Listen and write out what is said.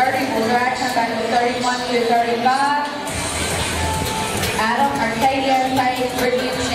30, hold your action back to 31 to 35. Adam Arcadia, Faith, Bridget,